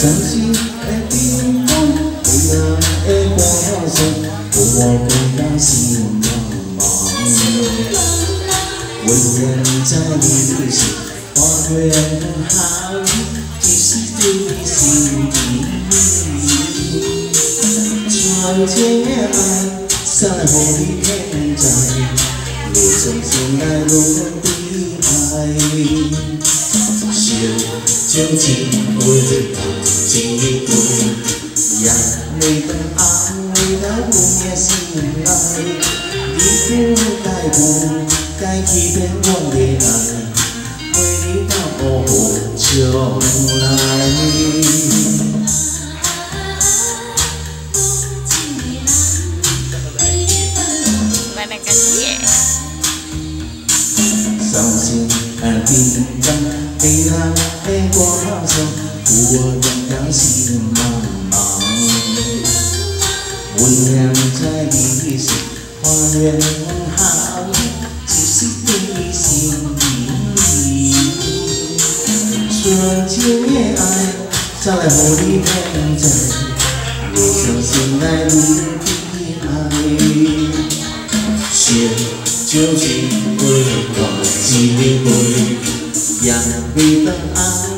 相信爱的光，为了爱光荣，我不甘心茫茫。为了在你的心，我愿好，即使对心底。穿街来，山河的天在，你总是爱落地爱，笑究竟为了。cintaku yang mungkin aku đã nghe xin lỗi vì tiếng tai buồn cái khi bên con đề này quên đi ta bỏ trường lại Sao xin anh tin rằng tình anh em có bao của đấng đã xin mang màu buồn thèm ra đi sự hoa huyền hảo. Chỉ xin đi xin đi. Xuân chiếu nghe ai, sao lại hồ đi thêm trời người sầu xin lại đúng ai? Chiều chiều chỉ tôi còn chỉ đi tôi dàn vì tâm ai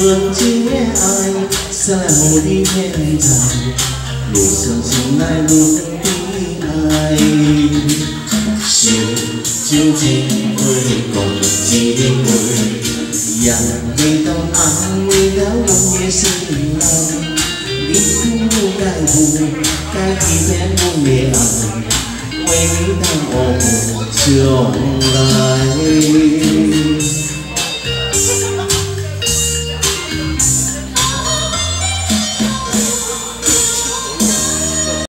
thương chứ ai. Xa hồ đi em dài để sống dừng lại lúc ai. Chiều chiều chị ơi còn gì đi người dặn người tâm anh người đã lòng như sinh lòng đi cũng đại buồn cái khi bé buồn mẹ à. anh quay đứng đang ôm chưa